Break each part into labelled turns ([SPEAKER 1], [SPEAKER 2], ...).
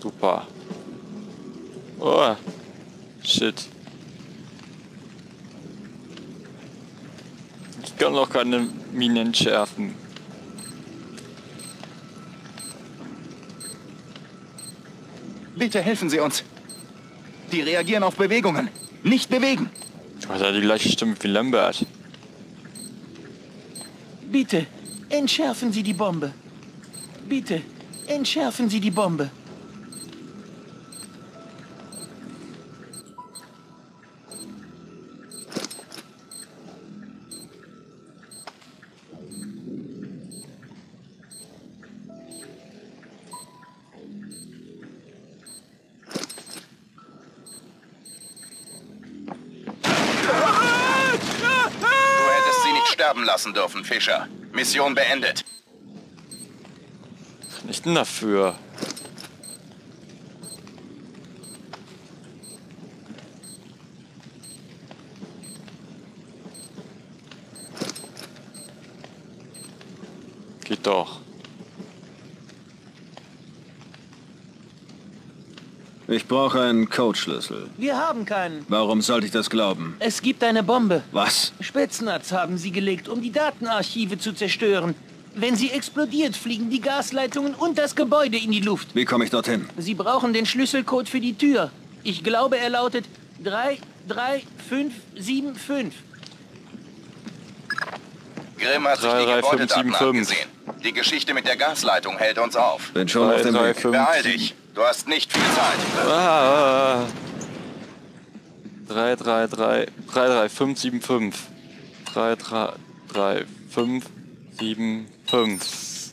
[SPEAKER 1] Super. Oh. Shit. Ich kann noch keine Minen schärfen.
[SPEAKER 2] Bitte helfen Sie uns. Die reagieren auf Bewegungen. Nicht bewegen.
[SPEAKER 1] Du hast ja die gleiche Stimme wie Lambert.
[SPEAKER 3] Bitte, entschärfen Sie die Bombe. Bitte, entschärfen Sie die Bombe.
[SPEAKER 2] Sterben lassen dürfen, Fischer. Mission beendet.
[SPEAKER 1] Was kann ich denn dafür? Geht doch.
[SPEAKER 4] Ich brauche einen Codeschlüssel.
[SPEAKER 3] Wir haben keinen.
[SPEAKER 4] Warum sollte ich das glauben?
[SPEAKER 3] Es gibt eine Bombe.
[SPEAKER 4] Was?
[SPEAKER 3] Spätznatz haben sie gelegt, um die Datenarchive zu zerstören. Wenn sie explodiert, fliegen die Gasleitungen und das Gebäude in die Luft.
[SPEAKER 4] Wie komme ich dorthin?
[SPEAKER 3] Sie brauchen den Schlüsselcode für die Tür. Ich glaube, er lautet 33575.
[SPEAKER 2] Grimm hat sich
[SPEAKER 1] Drei,
[SPEAKER 2] die
[SPEAKER 1] drei,
[SPEAKER 2] Gebäudedaten
[SPEAKER 1] fünf, sieben, fünf.
[SPEAKER 2] angesehen. Die Geschichte mit der Gasleitung hält uns auf.
[SPEAKER 4] Bin schon auf dem Weg.
[SPEAKER 1] fünf,
[SPEAKER 2] Beeil dich. Du hast nicht viel.
[SPEAKER 1] Ah, 3, 3, 3, 3, 3, 5, 7, 5. 3, 3, 3, 5, 7, 5.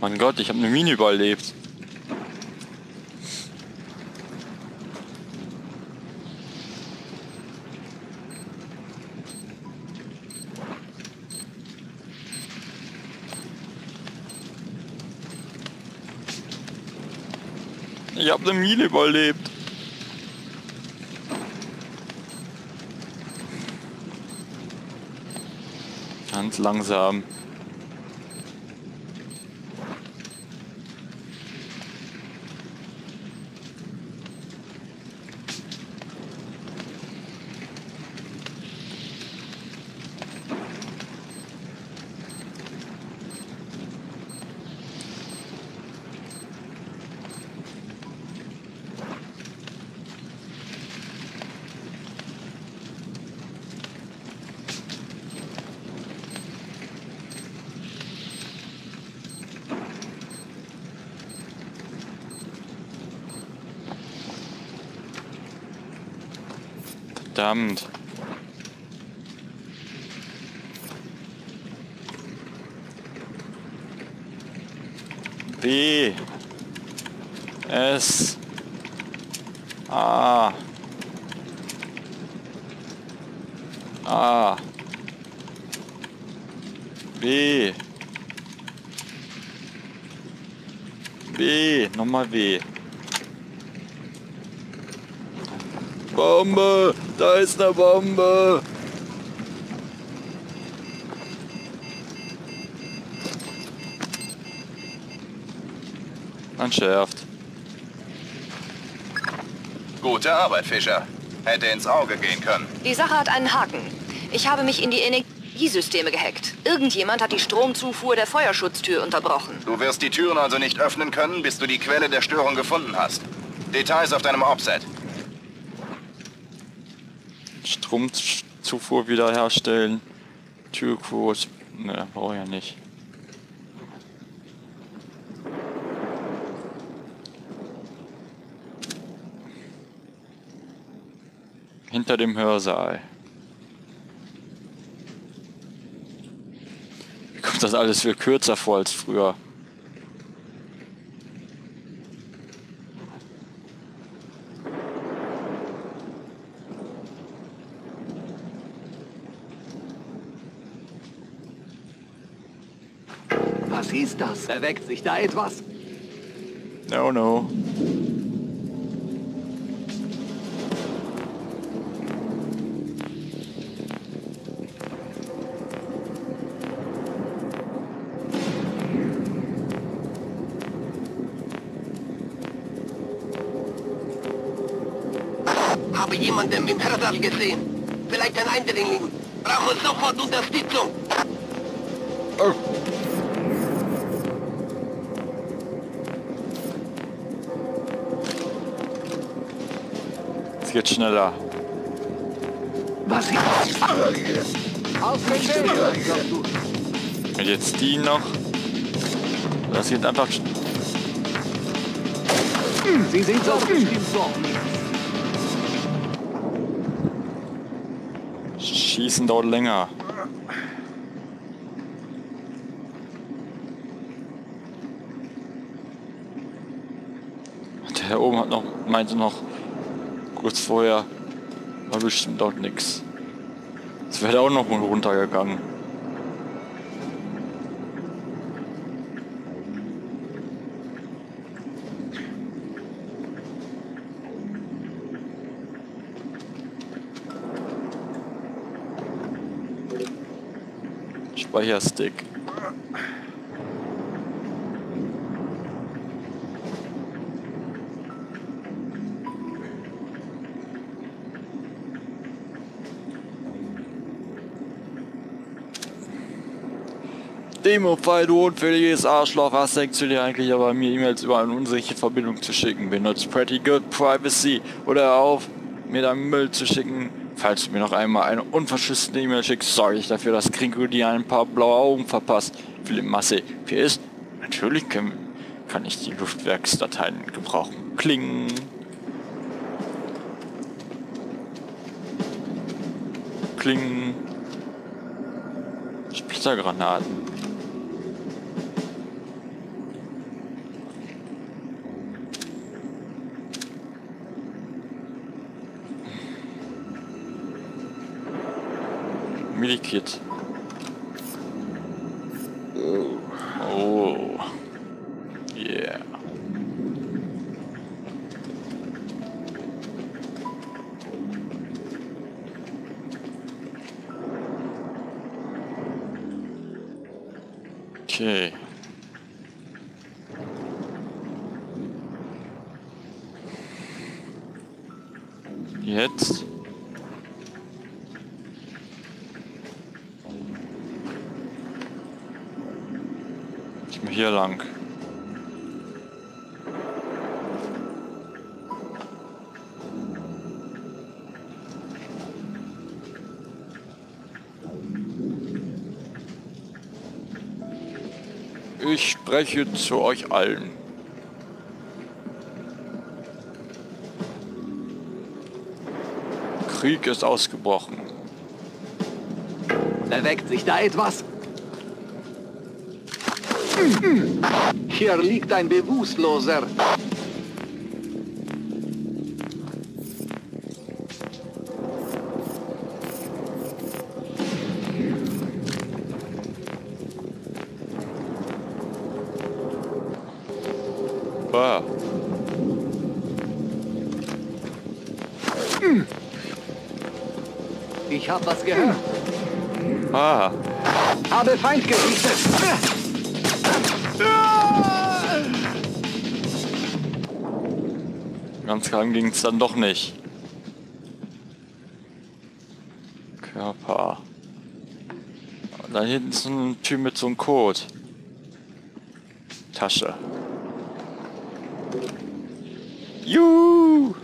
[SPEAKER 1] Mein Gott, ich habe eine Mine überlebt. Ich habe eine Mine überlebt. Ganz langsam. Verdammt. B. S. A. A. B. B. Nochmal W. Bombe! Da ist eine Bombe! Entschärft.
[SPEAKER 2] Gute Arbeit, Fischer. Hätte ins Auge gehen können.
[SPEAKER 5] Die Sache hat einen Haken. Ich habe mich in die Energiesysteme gehackt. Irgendjemand hat die Stromzufuhr der Feuerschutztür unterbrochen.
[SPEAKER 2] Du wirst die Türen also nicht öffnen können, bis du die Quelle der Störung gefunden hast. Details auf deinem Offset.
[SPEAKER 1] Stromzufuhr wiederherstellen. Türkurs. Ne, brauche ich ja nicht. Hinter dem Hörsaal. Mir kommt das alles viel kürzer vor als früher.
[SPEAKER 6] ist das? Erweckt sich da etwas?
[SPEAKER 1] No, no.
[SPEAKER 7] Habe jemanden im Radar gesehen. Vielleicht ein Eindringling. Brauchen sofort Unterstützung.
[SPEAKER 1] Oh. Schneller. Und jetzt die noch. Das geht einfach. sch-
[SPEAKER 7] Sie sind so bestimmt worden.
[SPEAKER 1] Schießen dauert länger. Der Herr oben hat noch, meinte noch kurz vorher, war bestimmt dort nix. Es wäre auch noch mal runtergegangen. Speicherstick. Demo-File, du unfähiges Arschloch, was denkst du dir eigentlich aber mir E-Mails über eine unsichere Verbindung zu schicken? Benutzt Pretty Good Privacy oder auf, mir deinen Müll zu schicken. Falls du mir noch einmal eine unverschlüsselte E-Mail schickst, sorge ich dafür, dass Krinko dir ein paar blaue Augen verpasst. Philipp Masse. PS, natürlich können, kann ich die Luftwerksdateien gebrauchen. Kling. Kling. Splittergranaten. Medikit. Oh. oh. Yeah. Okay. Jetzt. Hier lang. Ich spreche zu euch allen. Krieg ist ausgebrochen.
[SPEAKER 7] Bewegt sich da etwas? Hier liegt ein Bewusstloser. Ich hab was gehört.
[SPEAKER 1] Ah.
[SPEAKER 7] Habe Feind gesichtet.
[SPEAKER 1] Ganz klar ging es dann doch nicht. Körper. Da hinten ist ein Typ mit so einem Code. Tasche. Juhu!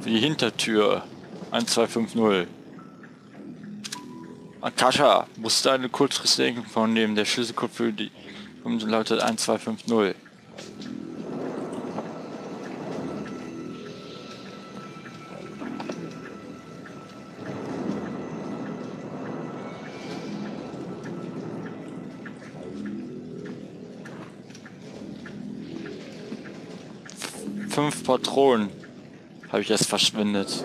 [SPEAKER 1] Für die Hintertür. 1250. Akasha, musste eine kurzfristige von dem der Schlüsselcode für die lautet 1250. Fünf Patronen habe ich erst verschwendet.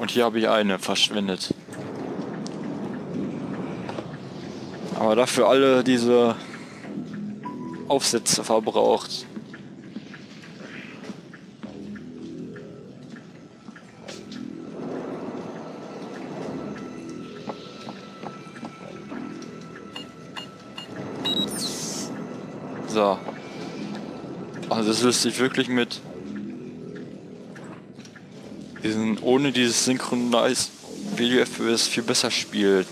[SPEAKER 1] Und hier habe ich eine verschwendet. Aber dafür alle diese Aufsätze verbraucht. Das sich wirklich mit diesen ohne dieses Synchronized Video FPS viel besser spielt.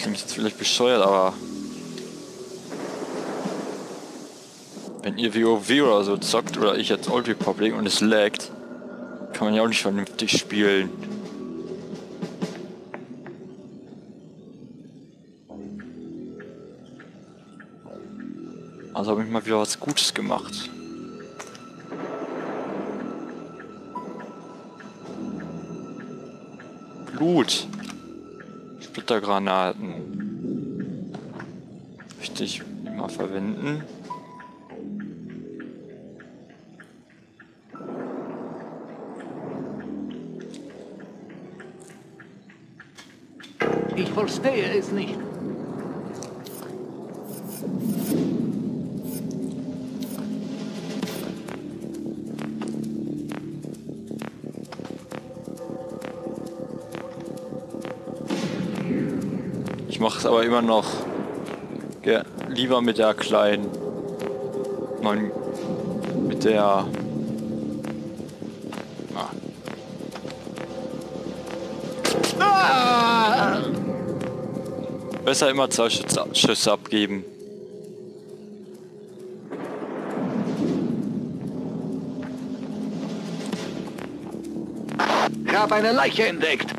[SPEAKER 1] Klingt jetzt vielleicht bescheuert, aber wenn ihr WoW oder so zockt oder ich jetzt Old Republic und es laggt, kann man ja auch nicht vernünftig spielen. Also habe ich mal wieder was Gutes gemacht. Blut. Splittergranaten. Möchte ich mal verwenden.
[SPEAKER 3] Ich verstehe es nicht.
[SPEAKER 1] Mache es aber immer noch ge- lieber mit der kleinen. Mein, mit der. Ah. Besser immer zwei Schüsse, Schüsse abgeben.
[SPEAKER 8] Ich habe eine Leiche entdeckt.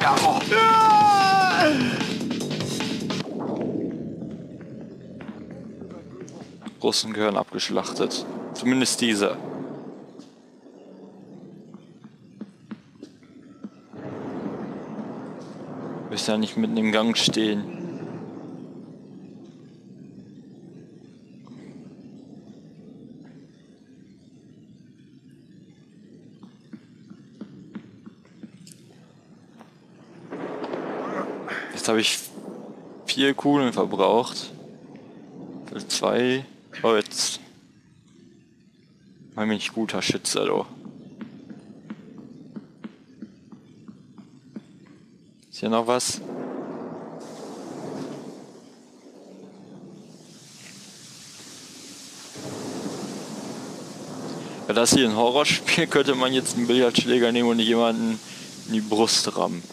[SPEAKER 8] Ja, oh.
[SPEAKER 1] Russen gehören abgeschlachtet. Zumindest diese. Müssen ja nicht mitten im Gang stehen. Jetzt habe ich vier Kugeln verbraucht. Für zwei. Oh, jetzt. Mein mich guter Schütze, du. Ist hier noch was? Ja, das hier ein Horrorspiel, könnte man jetzt einen Billardschläger nehmen und jemanden in die Brust rammen.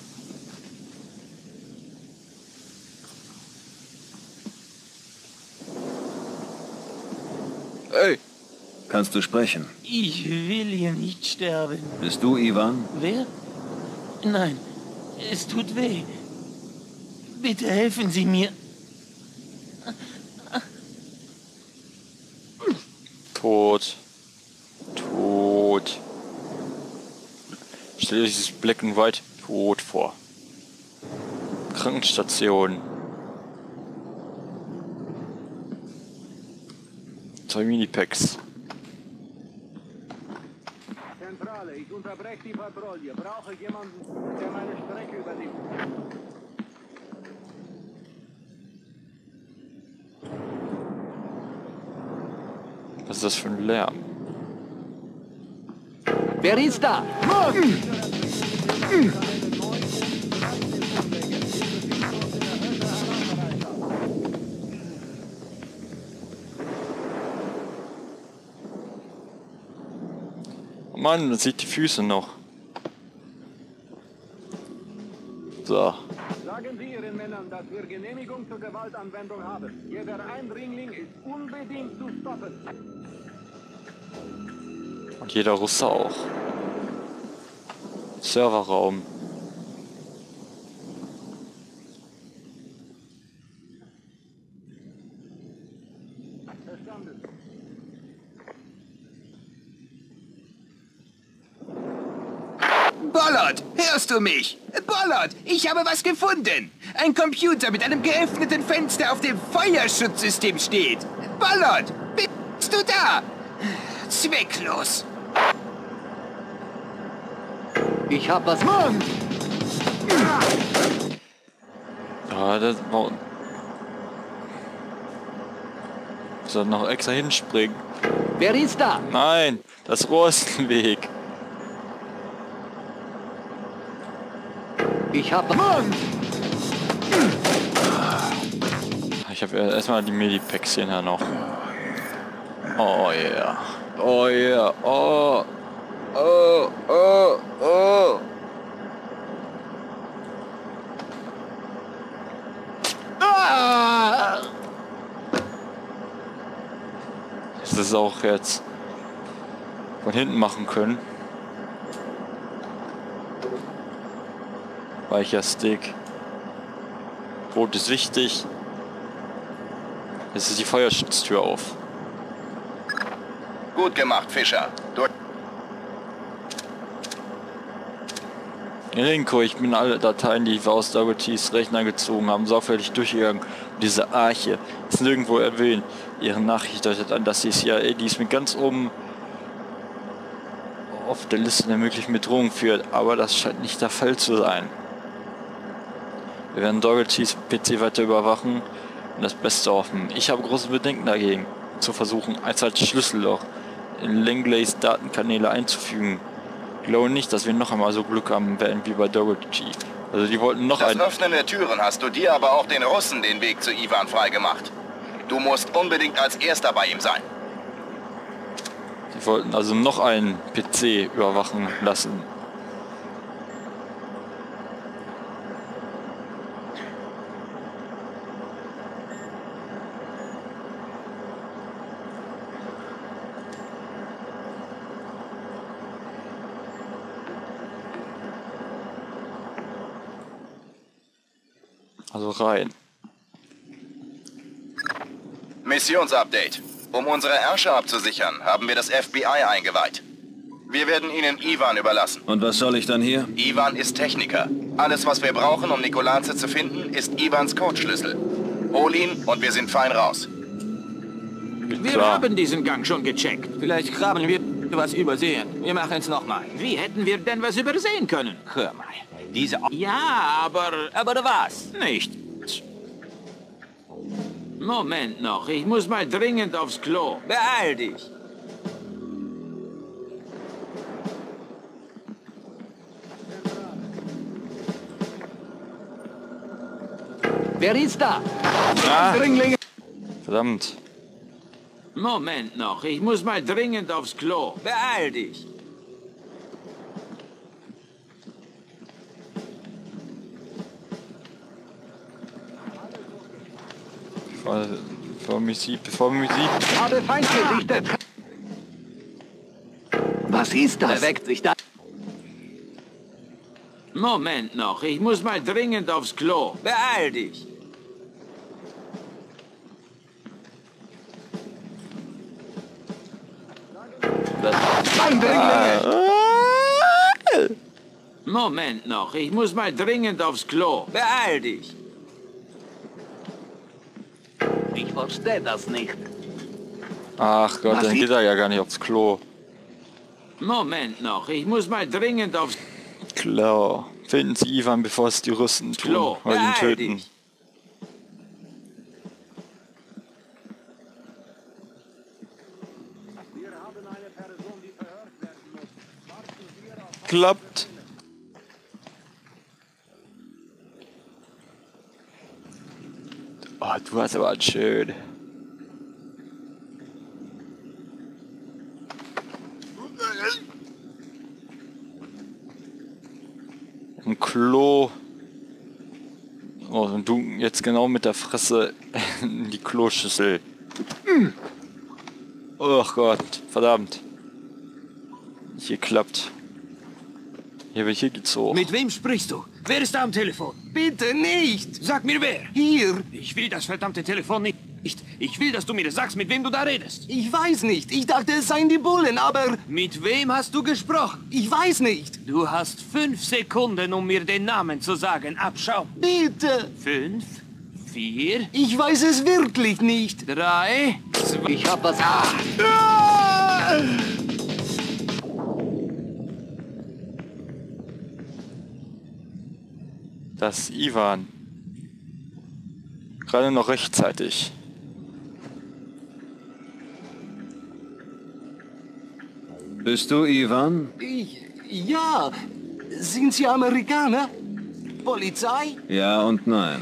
[SPEAKER 4] Kannst du sprechen?
[SPEAKER 3] Ich will hier nicht sterben.
[SPEAKER 4] Bist du Ivan?
[SPEAKER 3] Wer? Nein, es tut weh. Bitte helfen Sie mir.
[SPEAKER 1] Tot. Tot. Stell dir dieses Black and White tot vor. Krankenstation. Zwei Minipacks.
[SPEAKER 8] Unterbreche die Patrouille. Brauche jemanden, der meine Strecke übernimmt.
[SPEAKER 1] Was ist das für ein Lärm?
[SPEAKER 3] Wer ist da?
[SPEAKER 1] Oh Mann, man sieht die Füße noch. So.
[SPEAKER 8] Sagen Sie Ihren Männern, dass wir Genehmigung zur Gewaltanwendung haben. Jeder Eindringling ist unbedingt zu stoppen.
[SPEAKER 1] Und jeder Russe auch. Serverraum.
[SPEAKER 8] Verstanden.
[SPEAKER 9] Bollard, hörst du mich? Bollard, ich habe was gefunden. Ein Computer mit einem geöffneten Fenster auf dem Feuerschutzsystem steht. Bollard, bist du da? Zwecklos.
[SPEAKER 3] Ich hab was.
[SPEAKER 1] Ja, das war... Soll noch extra hinspringen.
[SPEAKER 3] Wer ist da?
[SPEAKER 1] Nein, das Rohr ist im Weg.
[SPEAKER 3] Ich hab.
[SPEAKER 1] ich habe erstmal die Medipacks hier noch. Oh yeah. Oh yeah. Oh. Oh. Oh. Oh. Ah! Das ist auch jetzt von hinten machen können. Weicher Stick. Rot ist wichtig. Jetzt ist die Feuerschutztür auf.
[SPEAKER 2] Gut gemacht, Fischer. Du
[SPEAKER 1] Linko, ich bin alle Dateien, die wir aus Doughertys Rechner gezogen haben, sorgfältig durchgegangen. Diese Arche ist nirgendwo erwähnt. Ihre Nachricht deutet an, dass die CIA dies mit ganz oben auf der Liste der möglichen Bedrohungen führt, aber das scheint nicht der Fall zu sein. Wir werden Doughertys PC weiter überwachen und das Beste hoffen. Ich habe große Bedenken dagegen, zu versuchen, als als Schlüsselloch in Langleys Datenkanäle einzufügen. Ich glaube nicht, dass wir noch einmal so Glück haben werden wie bei Dougherty. Also die wollten noch
[SPEAKER 2] das
[SPEAKER 1] ein...
[SPEAKER 2] Öffnen der Türen hast du dir, aber auch den Russen den Weg zu Ivan freigemacht. Du musst unbedingt als Erster bei ihm sein.
[SPEAKER 1] Die wollten also noch einen PC überwachen lassen. Rein.
[SPEAKER 2] Missionsupdate. Um unsere Ärsche abzusichern, haben wir das FBI eingeweiht. Wir werden Ihnen Ivan überlassen.
[SPEAKER 4] Und was soll ich dann hier?
[SPEAKER 2] Ivan ist Techniker. Alles, was wir brauchen, um Nikolaze zu finden, ist Ivans Codeschlüssel. Hol ihn und wir sind fein raus.
[SPEAKER 10] Wir
[SPEAKER 1] Klar.
[SPEAKER 10] haben diesen Gang schon gecheckt.
[SPEAKER 8] Vielleicht haben wir was übersehen. Wir machen es nochmal.
[SPEAKER 10] Wie hätten wir denn was übersehen können?
[SPEAKER 8] Hör mal, diese...
[SPEAKER 10] Ja, aber
[SPEAKER 8] Aber was?
[SPEAKER 10] nicht. Moment noch, ich muss mal dringend aufs Klo.
[SPEAKER 8] Beeil dich.
[SPEAKER 6] Wer ist da?
[SPEAKER 1] Ah,
[SPEAKER 6] Dringlinge.
[SPEAKER 1] verdammt.
[SPEAKER 10] Moment noch, ich muss mal dringend aufs Klo.
[SPEAKER 8] Beeil dich.
[SPEAKER 1] Bevor, bevor mich sieht, bevor mich sieht.
[SPEAKER 6] Habe Feind gesichtet. Was ist das?
[SPEAKER 8] Bewegt sich da.
[SPEAKER 10] Moment noch, ich muss mal dringend aufs Klo.
[SPEAKER 8] Beeil dich.
[SPEAKER 10] Moment noch, ich muss mal dringend aufs Klo.
[SPEAKER 8] Beeil dich.
[SPEAKER 6] Ich verstehe das nicht.
[SPEAKER 1] Ach Gott,
[SPEAKER 6] Was
[SPEAKER 1] dann geht er ja gar nicht aufs Klo.
[SPEAKER 10] Moment noch, ich muss mal dringend aufs
[SPEAKER 1] Klar. Finden Sie Ivan, bevor es die Russen tun.
[SPEAKER 10] Klo.
[SPEAKER 1] Oder ihn töten.
[SPEAKER 8] dich.
[SPEAKER 1] Klappt. Aber einen schön. Ein Klo. Oh, und du jetzt genau mit der Fresse in die Kloschüssel. Oh Gott, verdammt. Nicht geklappt. Hier wird hier gezogen.
[SPEAKER 10] Mit wem sprichst du? Wer ist da am Telefon?
[SPEAKER 7] Bitte nicht!
[SPEAKER 10] Sag mir wer.
[SPEAKER 7] Hier!
[SPEAKER 10] Ich will das verdammte Telefon nicht. Ich will, dass du mir sagst, mit wem du da redest.
[SPEAKER 7] Ich weiß nicht. Ich dachte, es seien die Bullen, aber
[SPEAKER 10] Mit wem hast du gesprochen?
[SPEAKER 7] ich weiß nicht.
[SPEAKER 10] Du hast fünf Sekunden, um mir den Namen zu sagen. Abschau.
[SPEAKER 7] Bitte!
[SPEAKER 10] Fünf, vier,
[SPEAKER 7] Ich weiß es wirklich nicht.
[SPEAKER 10] drei, zwei.
[SPEAKER 6] Ich hab was. Ah!
[SPEAKER 1] Das ist Ivan. Gerade noch rechtzeitig.
[SPEAKER 4] Bist du Ivan?
[SPEAKER 7] Ich, ja. Sind Sie Amerikaner? Polizei?
[SPEAKER 4] Ja und nein.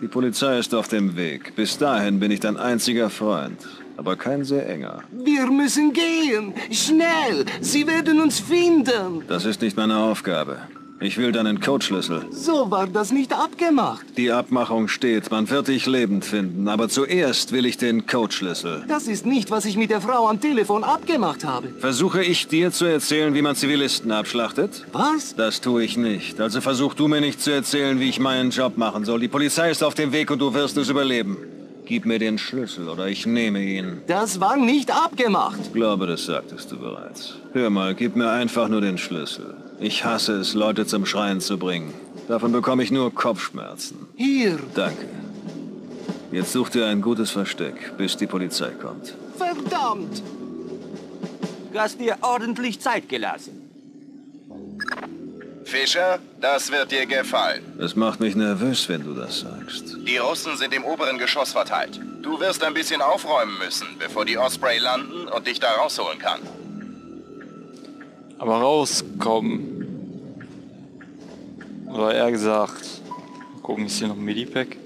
[SPEAKER 4] Die Polizei ist auf dem Weg. Bis dahin bin ich dein einziger Freund. Aber kein sehr enger.
[SPEAKER 7] Wir müssen gehen. Schnell. Sie werden uns finden.
[SPEAKER 4] Das ist nicht meine Aufgabe. Ich will deinen Codeschlüssel.
[SPEAKER 7] So war das nicht abgemacht.
[SPEAKER 4] Die Abmachung steht, man wird dich lebend finden. Aber zuerst will ich den Codeschlüssel.
[SPEAKER 7] Das ist nicht, was ich mit der Frau am Telefon abgemacht habe.
[SPEAKER 4] Versuche ich dir zu erzählen, wie man Zivilisten abschlachtet?
[SPEAKER 7] Was?
[SPEAKER 4] Das tue ich nicht. Also versuch du mir nicht zu erzählen, wie ich meinen Job machen soll. Die Polizei ist auf dem Weg und du wirst es überleben. Gib mir den Schlüssel oder ich nehme ihn.
[SPEAKER 7] Das war nicht abgemacht.
[SPEAKER 4] Ich glaube, das sagtest du bereits. Hör mal, gib mir einfach nur den Schlüssel. Ich hasse es, Leute zum Schreien zu bringen. Davon bekomme ich nur Kopfschmerzen.
[SPEAKER 7] Hier.
[SPEAKER 4] Danke. Jetzt such dir ein gutes Versteck, bis die Polizei kommt.
[SPEAKER 7] Verdammt.
[SPEAKER 11] Du hast dir ordentlich Zeit gelassen.
[SPEAKER 2] Fischer, das wird dir gefallen.
[SPEAKER 4] Es macht mich nervös, wenn du das sagst.
[SPEAKER 2] Die Russen sind im oberen Geschoss verteilt. Du wirst ein bisschen aufräumen müssen, bevor die Osprey landen und dich da rausholen kann.
[SPEAKER 1] Aber rauskommen. Oder eher gesagt, mal gucken, ist hier noch ein Medipack?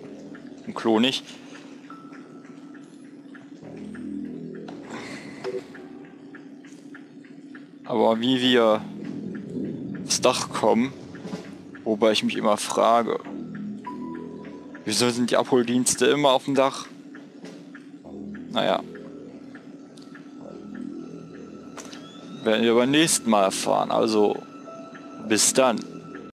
[SPEAKER 1] Ein Klo nicht. Aber wie wir Dach kommen, wobei ich mich immer frage, wieso sind die Abholdienste immer auf dem Dach? Naja. Werden wir beim nächsten Mal erfahren. Also, bis dann.